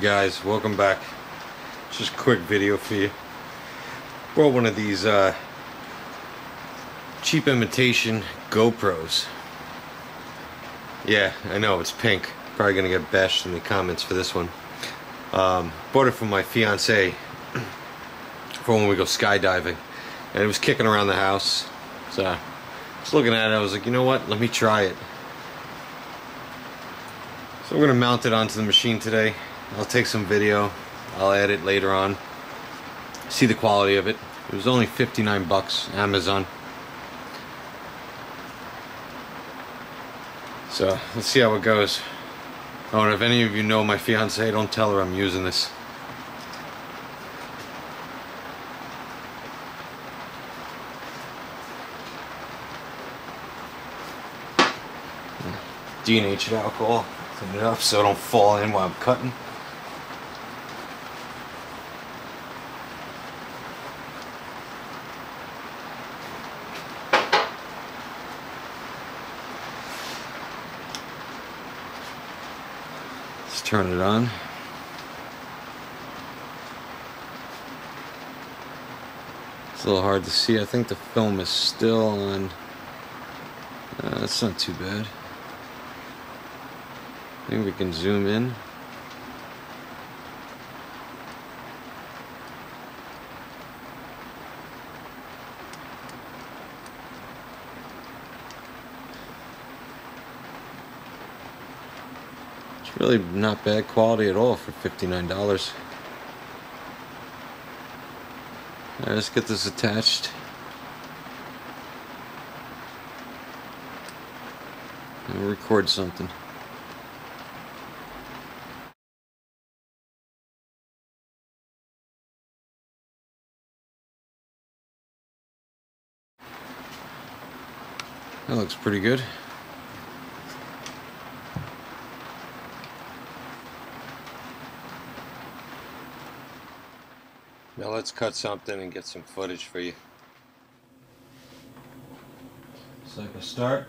guys? Welcome back. Just a quick video for you. Brought one of these uh, cheap imitation GoPros. Yeah, I know, it's pink. Probably gonna get bashed in the comments for this one. Um, bought it from my fiance for when we go skydiving. And it was kicking around the house. So I was looking at it, I was like, you know what, let me try it. So we're gonna mount it onto the machine today. I'll take some video. I'll add it later on. See the quality of it. It was only 59 bucks, Amazon. So let's see how it goes. Oh, and if any of you know my fiance, don't tell her I'm using this. denatured alcohol. Clean it up so I don't fall in while I'm cutting. Turn it on. It's a little hard to see. I think the film is still on. Uh, that's not too bad. I think we can zoom in. Really not bad quality at all for $59. Alright, let's get this attached. And we'll record something. That looks pretty good. Now let's cut something and get some footage for you. So I can start.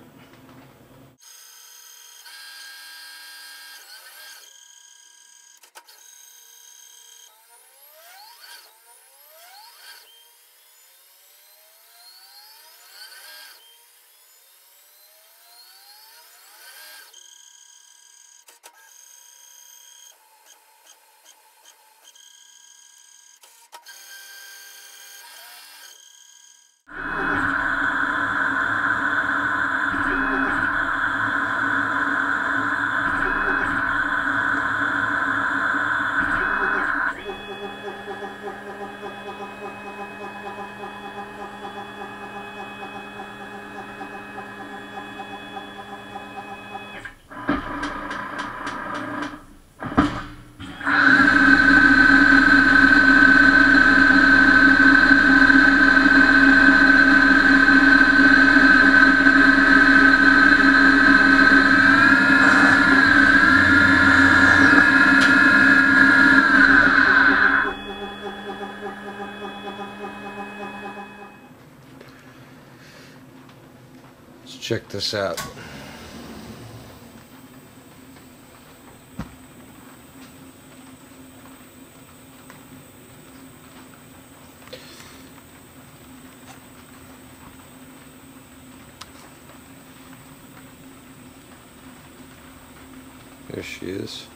Check this out. There she is.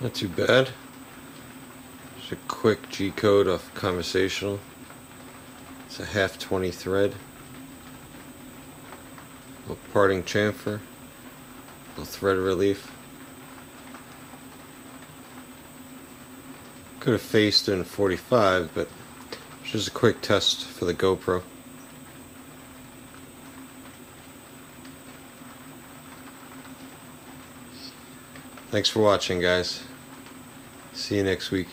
Not too bad. Just a quick G code off conversational. It's a half 20 thread. A little parting chamfer. A little thread relief. Could have faced in 45, but just a quick test for the GoPro. Thanks for watching, guys. See you next week.